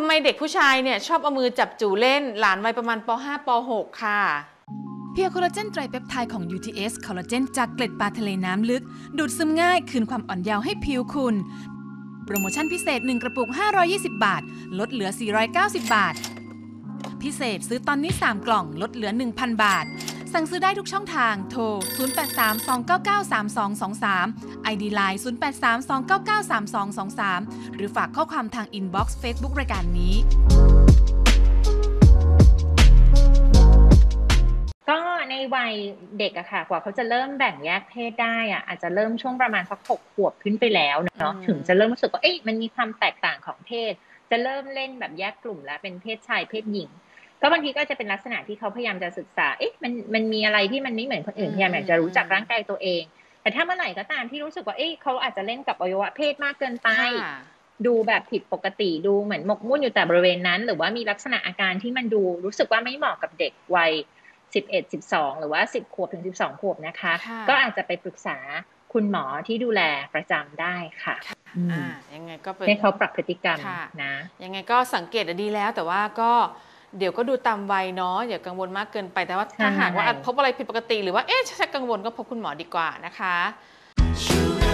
ำไมเด็กผู้ชายเนี่ยชอบเอามือจับจู่เล่นหลานวัยประมาณป .5 ป .6 ค่ะ เพียร์โคลลาเจนไตรเปปไทด์ของ UTS คอลลาเจนจากเกล็ดปลาทะเลน้ำลึก ดูดซึมง่ายคืนความอ่อนเยาว์ให้ผิวคุณ โปรโมชั่นพิเศษ 1 กระปุก 520 บาท ลดเหลือ 490 บาท พิเศษซื้อตอนนี้ 3 กล่องลดเหลือ 1,000 บาท สั่งซื้อได้ทุกช่องทาง โทร 0832993223 ID Line 0832993223 หรือฝากข้อความทางอินบ็อกซ์เฟซบุ๊กรายการนี้ ก็ในวัยเด็กอะค่ะ กว่าเขาจะเริ่มแบ่งแยกเพศได้อะอาจจะเริ่มช่วงประมาณสักหกขวบขึ้นไปแล้วเนาะอืมถึงจะเริ่มรู้สึกว่าเอ๊ะมันมีความแตกต่างของเพศ จะเริ่มเล่นแบบแยกกลุ่มแล้วเป็นเพศชายเพศหญิง ก็บางทีก็จะเป็นลักษณะที่เขาพยายามจะศึกษา เอ๊ะ มันมันมีอะไรที่มันไม่เหมือนคนอื่นพยายามอยากจะรู้จักร่างกายตัวเอง แต่ถ้าเมื่อไหร่ก็ตามที่รู้สึกว่า เอ๊ะเขาอาจจะเล่นกับอวัยวะเพศมากเกินไปค่ะดูแบบผิดปกติดูเหมือนหมกมุ่นอยู่แต่บริเวณนั้น หรือว่ามีลักษณะอาการที่มันดูรู้สึกว่าไม่เหมาะกับเด็กวัย11 12หรือว่า10ขวบถึง12ขวบนะคะค่ะก็อาจจะไปปรึกษาคุณหมอที่ดูแลประจำได้ค่ะอืมอ่ายังไงก็เป็นให้เขาปรับพฤติกรรมค่ะนะ ยังไงก็สังเกตดีแล้วแต่ว่าก็ เดี๋ยวก็ดูตามวัยเนาะอย่ากังวลมากเกินไปแต่ว่าถ้าใช่หากว่าพบอะไรผิดปกติ หรือว่าเอ๊ะชักกังวลก็พบคุณหมอดีกว่านะคะชีวิ